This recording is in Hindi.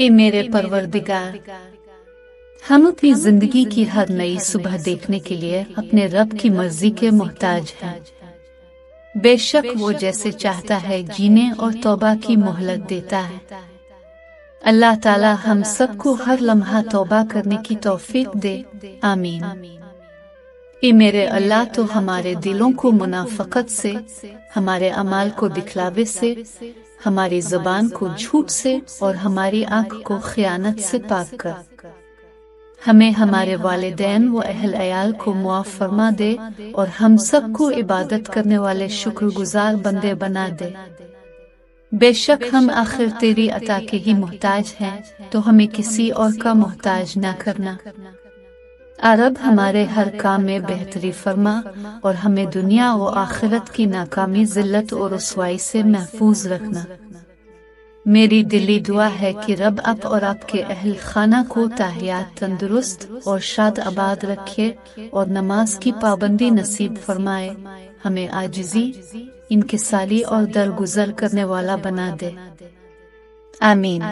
ए मेरे परवरदिगार, हम अपनी ज़िंदगी की हर नई सुबह देखने के लिए अपने रब की मर्ज़ी के मोहताज हैं। बेशक वो जैसे चाहता है जीने और तौबा की मोहलत देता है। अल्लाह ताला हम सबको हर लम्हा तौबा करने की तौफीक दे। आमीन। ए मेरे अल्लाह तो हमारे दिलों को मुनाफकत से, हमारे अमाल को दिखलावे से, हमारी जबान को झूठ से और हमारी आँख को खयानत से पाक कर। हमें हमारे वालिदैन व अहल अयाल को मुआफ फरमा दे और हम सबको इबादत करने वाले शुक्रगुजार बंदे बना दे। बेशक हम आखिर तेरी अता के ही मोहताज हैं तो हमें किसी और का मोहताज न करना। अरब हमारे हर काम में बेहतरी फरमा और हमें दुनिया व आखिरत की नाकामी, जिल्लत और रसवाई से महफूज रखना। मेरी दिली दुआ है कि रब आप और आपके अहल खाना को ताहियात तंदुरुस्त और शाद आबाद रखे और नमाज़ की पाबंदी नसीब फरमाए। हमें आजिजी, इनके साली और दरगुजर करने वाला बना दे। आमीन।